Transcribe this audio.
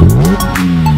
Música